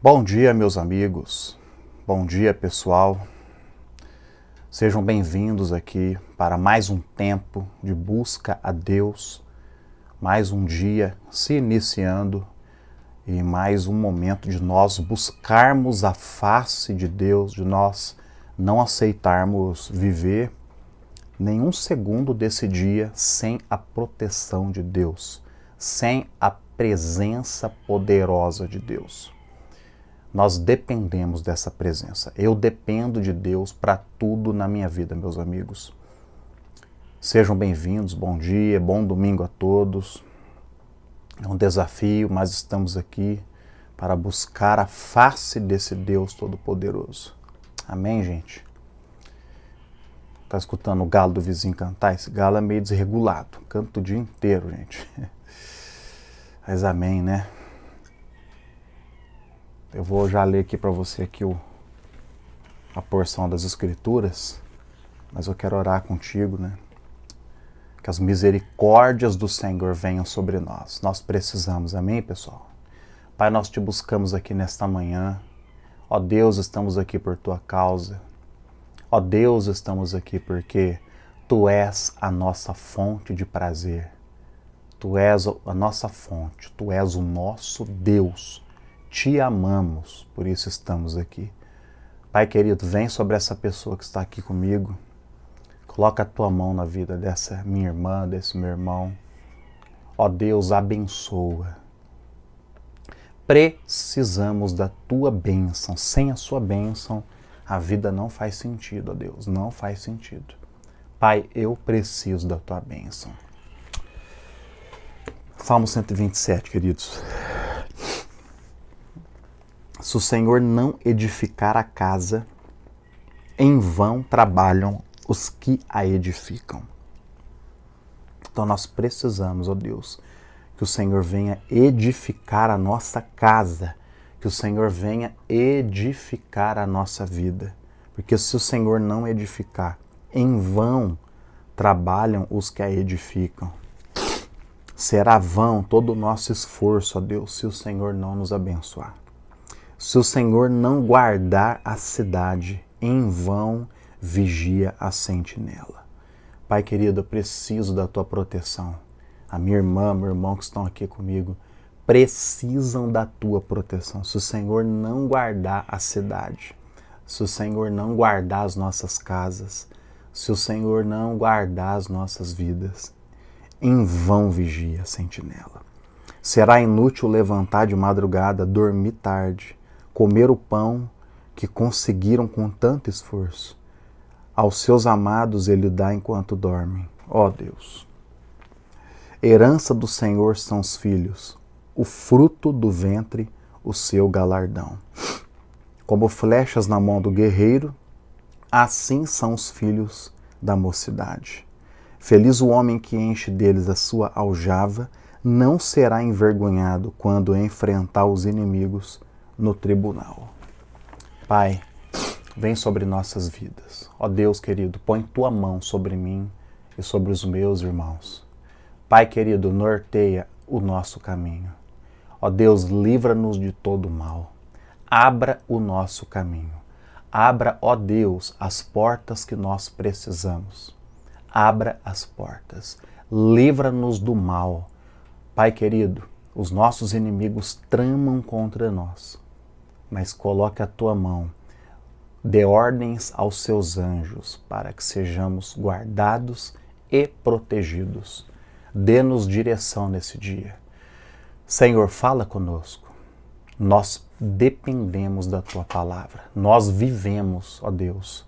Bom dia, meus amigos. Bom dia, pessoal. Sejam bem-vindos aqui para mais um tempo de busca a Deus, mais um dia se iniciando e mais um momento de nós buscarmos a face de Deus, de nós não aceitarmos viver nenhum segundo desse dia sem a proteção de Deus, sem a presença poderosa de Deus. Nós dependemos dessa presença. Eu dependo de Deus para tudo na minha vida, meus amigos. Sejam bem-vindos, bom dia, bom domingo a todos. É um desafio, mas estamos aqui para buscar a face desse Deus Todo-Poderoso. Amém, gente? Tá escutando o galo do vizinho cantar? Esse galo é meio desregulado, canta o dia inteiro, gente. Mas amém, né? Eu vou já ler aqui para você aqui o, a porção das Escrituras, mas eu quero orar contigo, né? Que as misericórdias do Senhor venham sobre nós. Nós precisamos, amém, pessoal? Pai, nós te buscamos aqui nesta manhã. Ó Deus, estamos aqui por tua causa. Ó Deus, estamos aqui porque tu és a nossa fonte de prazer. Tu és a nossa fonte, tu és o nosso Deus te amamos, por isso estamos aqui. Pai querido, vem sobre essa pessoa que está aqui comigo. Coloca a tua mão na vida dessa minha irmã, desse meu irmão. Ó Deus, abençoa. Precisamos da tua bênção. Sem a sua bênção, a vida não faz sentido, ó Deus, não faz sentido. Pai, eu preciso da tua bênção. Salmo 127, queridos. Se o Senhor não edificar a casa, em vão trabalham os que a edificam. Então nós precisamos, ó Deus, que o Senhor venha edificar a nossa casa, que o Senhor venha edificar a nossa vida. Porque se o Senhor não edificar, em vão trabalham os que a edificam. Será vão todo o nosso esforço, ó Deus, se o Senhor não nos abençoar. Se o Senhor não guardar a cidade, em vão vigia a sentinela. Pai querido, eu preciso da tua proteção. A minha irmã, meu irmão que estão aqui comigo, precisam da tua proteção. Se o Senhor não guardar a cidade, se o Senhor não guardar as nossas casas, se o Senhor não guardar as nossas vidas, em vão vigia a sentinela. Será inútil levantar de madrugada, dormir tarde, comer o pão que conseguiram com tanto esforço. Aos seus amados ele dá enquanto dormem. Ó oh Deus. Herança do Senhor são os filhos, o fruto do ventre, o seu galardão. Como flechas na mão do guerreiro, assim são os filhos da mocidade. Feliz o homem que enche deles a sua aljava, não será envergonhado quando enfrentar os inimigos no tribunal. Pai, vem sobre nossas vidas. Ó Deus querido, põe tua mão sobre mim e sobre os meus irmãos. Pai querido, norteia o nosso caminho. Ó Deus, livra-nos de todo mal. Abra o nosso caminho. Abra, ó Deus, as portas que nós precisamos. Abra as portas. Livra-nos do mal. Pai querido, os nossos inimigos tramam contra nós mas coloque a tua mão, dê ordens aos seus anjos para que sejamos guardados e protegidos. Dê-nos direção nesse dia. Senhor, fala conosco. Nós dependemos da tua palavra. Nós vivemos, ó Deus.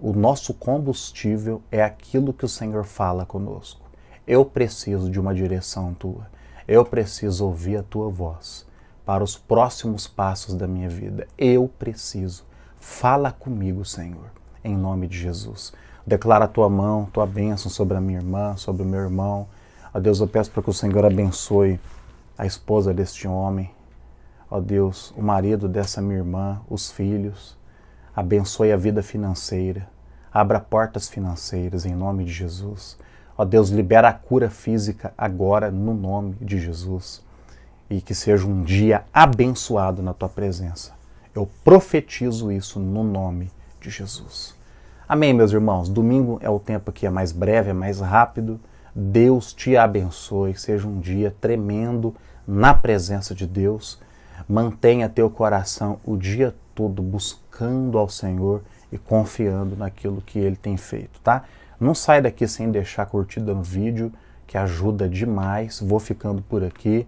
O nosso combustível é aquilo que o Senhor fala conosco. Eu preciso de uma direção tua. Eu preciso ouvir a tua voz para os próximos passos da minha vida. Eu preciso. Fala comigo, Senhor, em nome de Jesus. Declara a tua mão, tua bênção sobre a minha irmã, sobre o meu irmão. Ó Deus, eu peço para que o Senhor abençoe a esposa deste homem. Ó Deus, o marido dessa minha irmã, os filhos. Abençoe a vida financeira. Abra portas financeiras em nome de Jesus. Ó Deus, libera a cura física agora no nome de Jesus e que seja um dia abençoado na tua presença. Eu profetizo isso no nome de Jesus. Amém, meus irmãos. Domingo é o tempo que é mais breve, é mais rápido. Deus te abençoe. Seja um dia tremendo na presença de Deus. Mantenha teu coração o dia todo buscando ao Senhor e confiando naquilo que Ele tem feito, tá? Não sai daqui sem deixar curtida no vídeo, que ajuda demais. Vou ficando por aqui.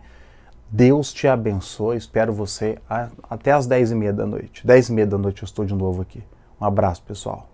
Deus te abençoe. Espero você até as 10 e meia da noite. 10 e meia da noite eu estou de novo aqui. Um abraço, pessoal.